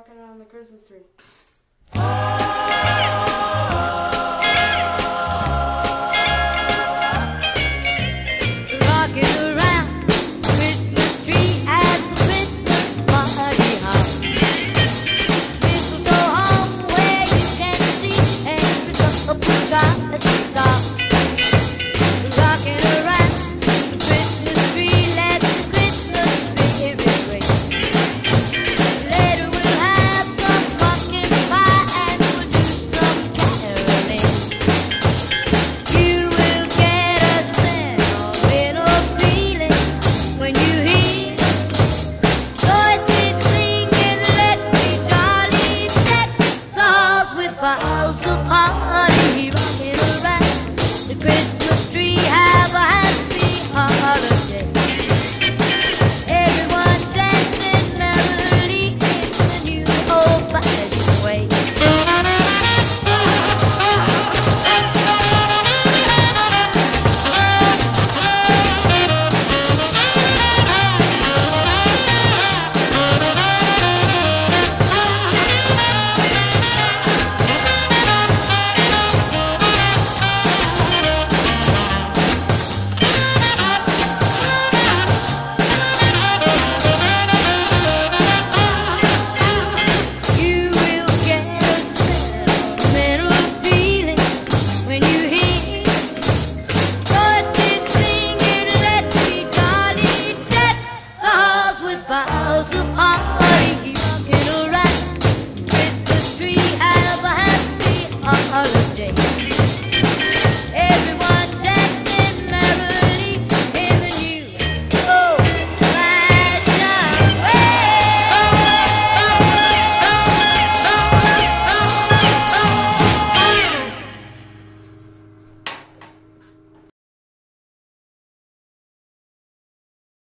walking on the Christmas tree. the boughs of party, rocking around the Christmas tree. รู้